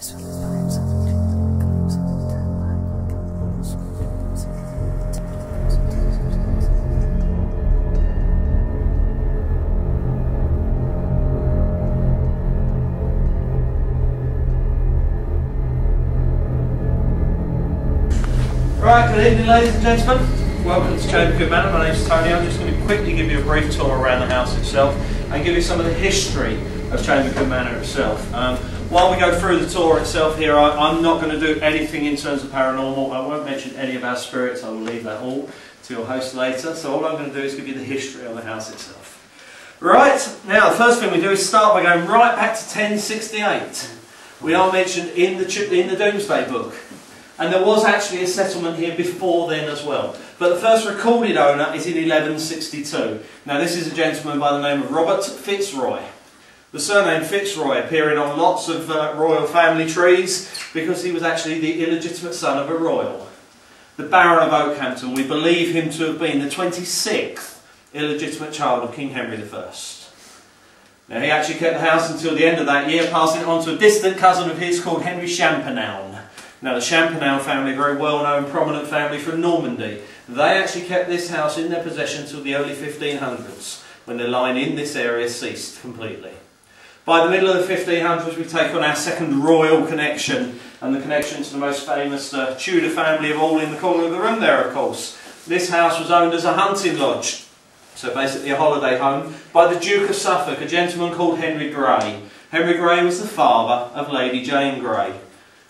Right, good evening ladies and gentlemen. Welcome to Chambercombe Manor. My name is Tony. I'm just going to quickly give you a brief tour around the house itself and give you some of the history of Chambercombe Manor itself. Um, while we go through the tour itself here, I, am not going to do anything in terms of paranormal. I won't mention any of our spirits. I will leave that all to your host later. So all I'm going to do is give you the history of the house itself. Right, now the first thing we do is start by going right back to 1068. We are mentioned in the, in the Domesday Book. And there was actually a settlement here before then as well. But the first recorded owner is in 1162. Now this is a gentleman by the name of Robert Fitzroy. The surname Fitzroy appearing on lots of uh, royal family trees because he was actually the illegitimate son of a royal. The Baron of Okehampton, we believe him to have been the 26th illegitimate child of King Henry I. Now he actually kept the house until the end of that year, passing it on to a distant cousin of his called Henry Champernowne. Now the Champernowne family, a very well-known, prominent family from Normandy, they actually kept this house in their possession until the early 1500s, when the line in this area ceased completely. By the middle of the 1500s, we take on our second royal connection, and the connection to the most famous uh, Tudor family of all in the corner of the room there, of course. This house was owned as a hunting lodge, so basically a holiday home, by the Duke of Suffolk, a gentleman called Henry Grey. Henry Grey was the father of Lady Jane Grey.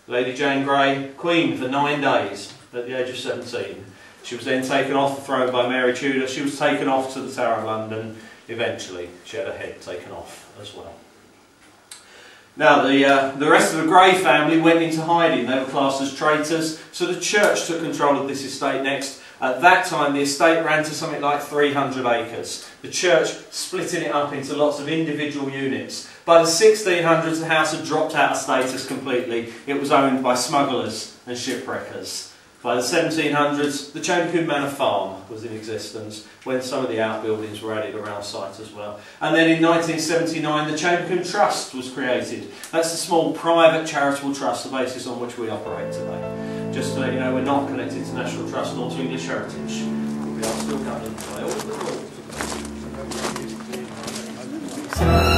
Lady Jane Grey, Queen for nine days at the age of 17. She was then taken off the throne by Mary Tudor. She was taken off to the Tower of London eventually. She had her head taken off as well. Now, the, uh, the rest of the Grey family went into hiding. They were classed as traitors, so the church took control of this estate next. At that time, the estate ran to something like 300 acres. The church splitting it up into lots of individual units. By the 1600s, the house had dropped out of status completely. It was owned by smugglers and shipwreckers. By the 1700s, the Chambercombe Manor Farm was in existence when some of the outbuildings were added around site as well. And then in 1979, the Chambercombe Trust was created. That's a small private charitable trust, the basis on which we operate today. Just let you know, we're not connected to National Trust nor to English Heritage. We are still governed by all the rules.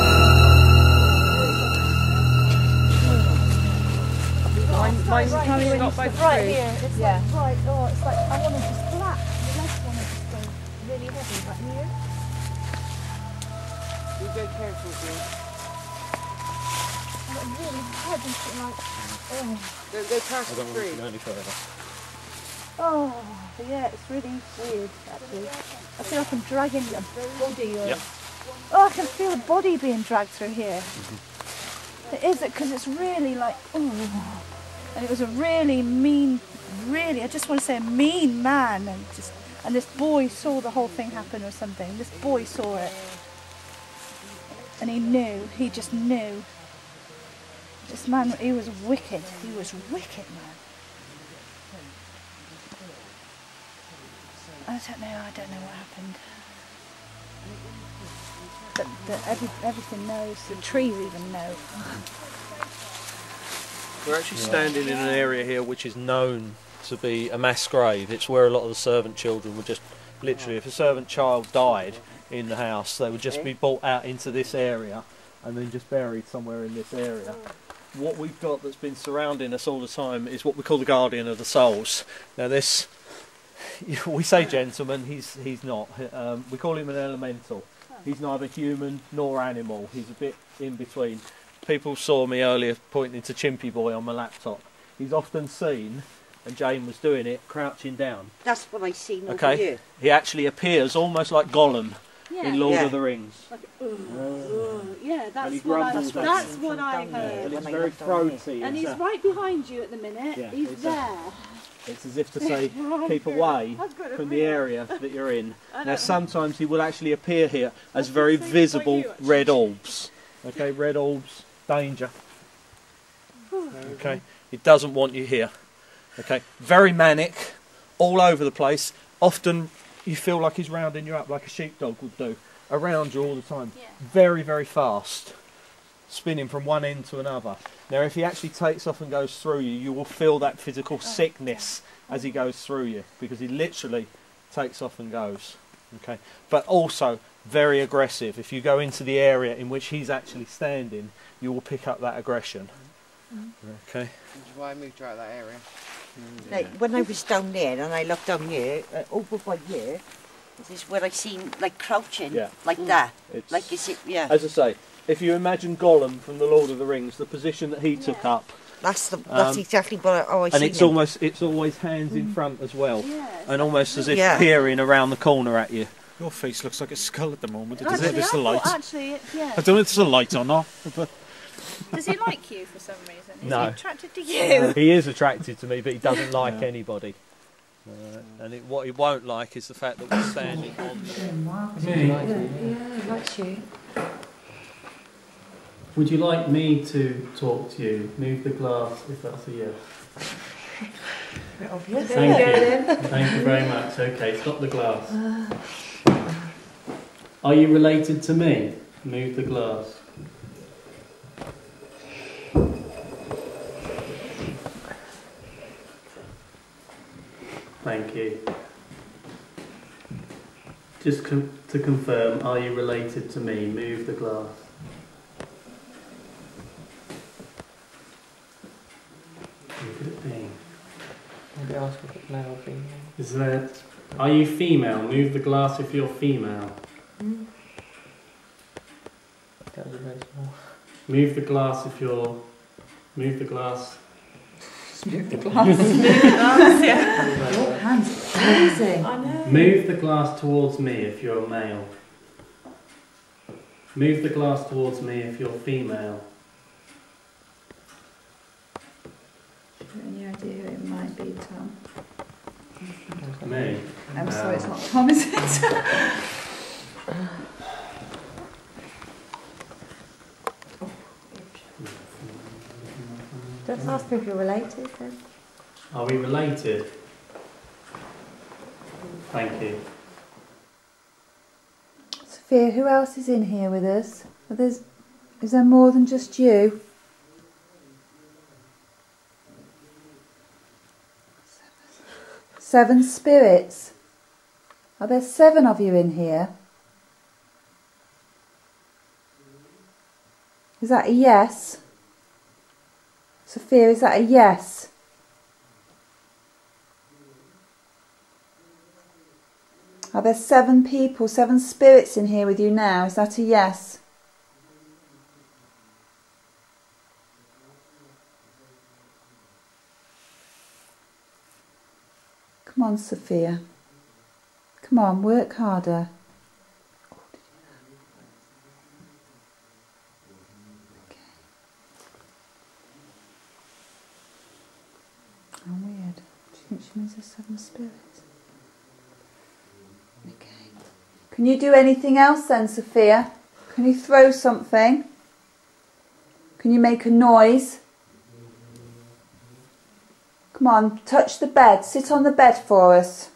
Mine can not both Right here, it's yeah. like right, oh, it's like, I want to just flat. The left one is just going really heavy, but here. Be very careful here. Like really heavy, like, oh. Go, go past I don't want to go any further. Oh, yeah, it's really weird, actually. I feel like I'm dragging a body or... Yep. Oh, I can feel a body being dragged through here. Mm -hmm. It is, because it's really like, oh and it was a really mean, really, I just want to say a mean man, and just, and this boy saw the whole thing happen or something. This boy saw it, and he knew. He just knew. This man, he was wicked. He was wicked, man. I don't know. I don't know what happened. But every, everything knows. The trees even know. We're actually standing in an area here which is known to be a mass grave. It's where a lot of the servant children would just literally, if a servant child died in the house, they would just be brought out into this area and then just buried somewhere in this area. What we've got that's been surrounding us all the time is what we call the guardian of the souls. Now this, we say gentleman, he's he's not. Um, we call him an elemental. He's neither human nor animal. He's a bit in between people saw me earlier pointing to Chimpy Boy on my laptop. He's often seen, and Jane was doing it, crouching down. That's what I seen over okay. He actually appears almost like Gollum yeah. in Lord yeah. of the Rings. Like, uh, uh, yeah, that's what I, that's what I heard. And it's very throaty. And he's right behind you at the minute. Yeah, he's there. It's as if to say, keep away from the area that you're in. Now, sometimes he will actually appear here as very visible red orbs. Okay, red orbs danger. Okay, it doesn't want you here. Okay, very manic, all over the place. Often you feel like he's rounding you up like a sheepdog would do, around you all the time. Yeah. Very, very fast. spinning from one end to another. Now, if he actually takes off and goes through you, you will feel that physical oh. sickness as he goes through you because he literally takes off and goes. Okay, but also very aggressive. If you go into the area in which he's actually standing, you will pick up that aggression. Okay. Which is why I moved out of that area. Like when I was down there and I looked down here, uh, over by here, this is where I seen like crouching, Yeah. like that. It's, Like is it? Yeah, as I say, if you imagine Gollum from the Lord of the Rings, the position that he took up, that's the that's um, exactly what I, oh, I and it's him. almost it's always hands in front as well, Yeah. and almost as if Yeah. peering around the corner at you. Your face looks like a skull at the moment. Does Actually, it? There's I the light. thought actually, yeah. I don't know if there's a light or not. But Does he like you for some reason? Is No. he attracted to you? he is attracted to me, but he doesn't like anybody. Uh, and it, what he won't like is the fact that we're standing on. Me? likes you. Would you like me to talk to you? Move the glass if that's a yes. Obvious. Thank you. Thank you very much. Okay, stop the glass. Are you related to me? Move the glass. Thank you. Just to confirm, are you related to me? Move the glass. Look at it being. Maybe ask if it's male or female. Is that? Are you female? Move the glass if you're female. That was very small. Move the glass if you're. Move the glass. Your hands are amazing. I know. Move the glass towards me if you're male. Move the glass towards me if you're female. Any idea who it might be, Tom? Me. I'm Um, sorry, it's not Tom, is it? Just ask if you're related then. Are we related? Thank you. Sophia, who else is in here with us? Are there's, is there more than just you? Seven spirits. Are there seven of you in here? Is that a yes? Sophia, is that a yes? Are there seven people, seven spirits in here with you now? Is that a yes? Come on, Sophia. Come on, work harder. Okay. How weird. Do you think she means there's seven spirits? Okay. Can you do anything else then, Sophia? Can you throw something? Can you make a noise? Come on, touch the bed. Sit on the bed for us.